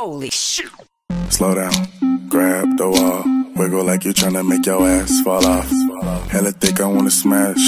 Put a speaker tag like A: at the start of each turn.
A: Holy shit.
B: Slow down, grab the wall, wiggle like you're trying to make your ass fall off. Hella thick, I wanna smash.